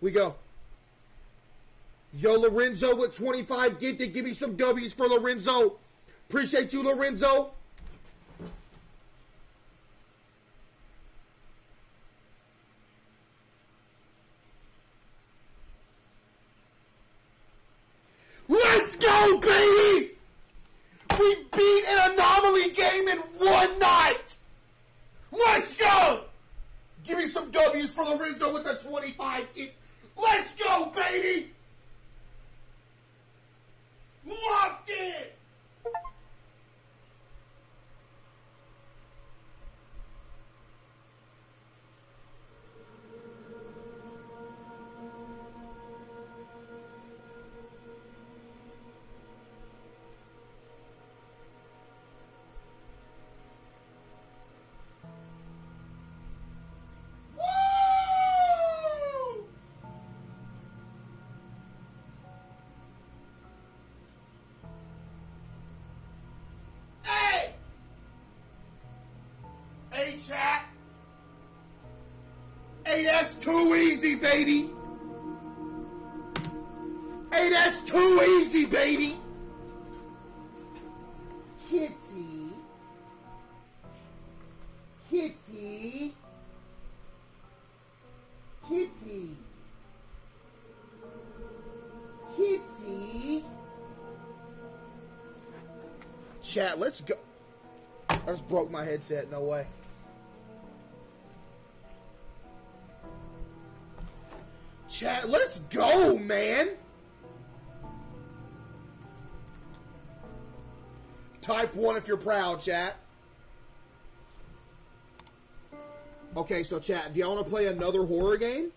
We go. Yo, Lorenzo with 25 gifted. Give me some W's for Lorenzo. Appreciate you, Lorenzo. Let's go, baby! We beat an anomaly game in one night! Let's go! Give me some W's for Lorenzo with the 25 gift. Let's go, baby! Hey, chat! Hey, that's too easy, baby! Hey, that's too easy, baby! Kitty. Kitty. Kitty. Kitty. Chat, let's go. I just broke my headset. No way. Chat, let's go, man. Type one if you're proud, chat. Okay, so chat, do y'all want to play another horror game?